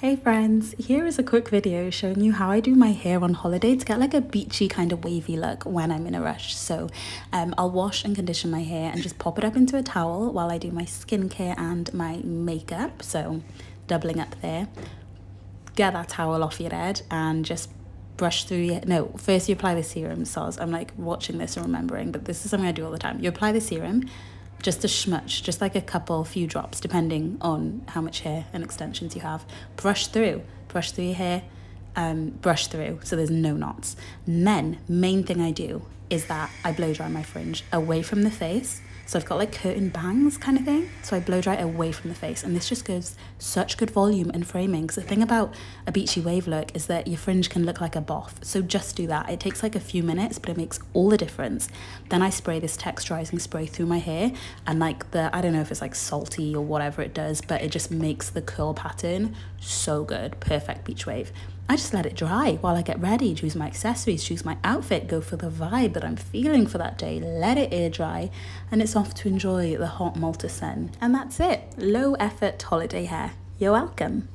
Hey friends, here is a quick video showing you how I do my hair on holiday to get like a beachy kind of wavy look when I'm in a rush. So um, I'll wash and condition my hair and just pop it up into a towel while I do my skincare and my makeup. So doubling up there. Get that towel off your head and just brush through your no first you apply the serum soz i'm like watching this and remembering but this is something i do all the time you apply the serum just a schmutch, just like a couple, few drops, depending on how much hair and extensions you have. Brush through, brush through your hair, um, brush through so there's no knots. And then, main thing I do is that I blow dry my fringe away from the face so I've got like curtain bangs kind of thing. So I blow dry away from the face. And this just gives such good volume and framing. Because the thing about a beachy wave look is that your fringe can look like a boff. So just do that. It takes like a few minutes, but it makes all the difference. Then I spray this texturizing spray through my hair. And like the, I don't know if it's like salty or whatever it does, but it just makes the curl pattern so good. Perfect beach wave. I just let it dry while I get ready, choose my accessories, choose my outfit, go for the vibe that I'm feeling for that day, let it air dry, and it's off to enjoy the hot Malta sun. And that's it. Low effort holiday hair. You're welcome.